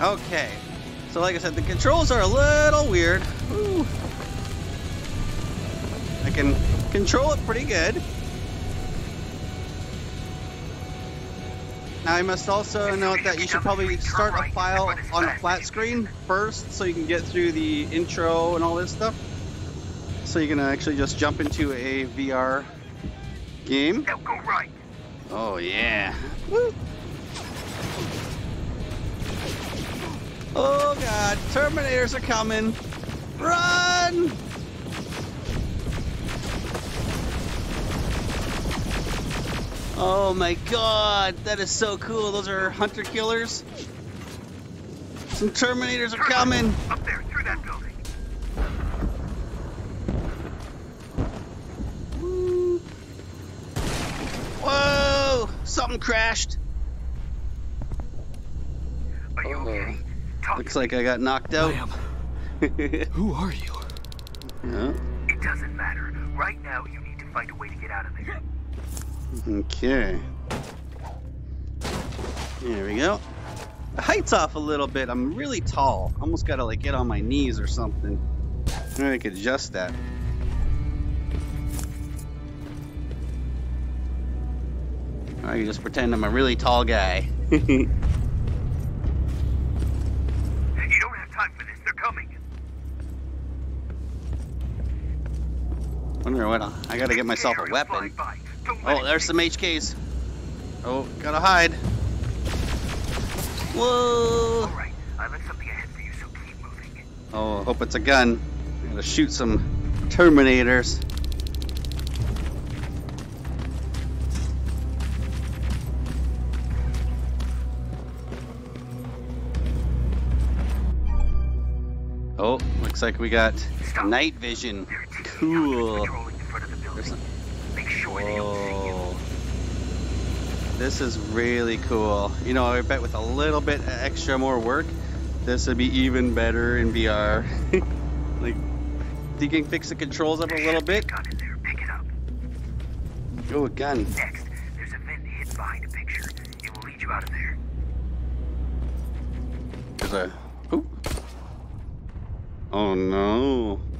Okay. So like I said, the controls are a little weird. Ooh. I can control it pretty good. Now I must also note that you should probably start a file on a flat screen first so you can get through the intro and all this stuff. So you can actually just jump into a VR game. Go right. Oh yeah. Woo. Oh god, Terminators are coming. Run! Oh my god, that is so cool. Those are hunter killers. Some Terminators are coming. Up there, through that building. Whoa! Something crashed. Are you okay? Talk Looks like I got knocked out. Ma'am, who are you? Yeah. It doesn't matter. Right now, you need to find a way to get out of there. Okay. There we go. The height's off a little bit. I'm really tall. Almost gotta like get on my knees or something. Maybe I could adjust that. I can just pretend I'm a really tall guy. Wonder what I I gotta get myself a weapon. flying by. Don't let Oh, there's some HKs. Oh, gotta hide. Whoa! All right. I left something ahead for you, so. Oh, hope it's a gun. I gotta shoot some Terminators. Oh, looks like we got Stop. night vision. There are TK hunters Cool. patrolling the front of the building. There's some- Make sure they don't see you. Oh. This is really cool. You know, I bet with a little bit extra more work, this would be even better in VR. like, you can fix the controls up a little bit. Gun in there. Pick it up. Oh, a gun. Next, there's a vent hidden behind a picture. It will lead you out of there. There's a. Oh. No.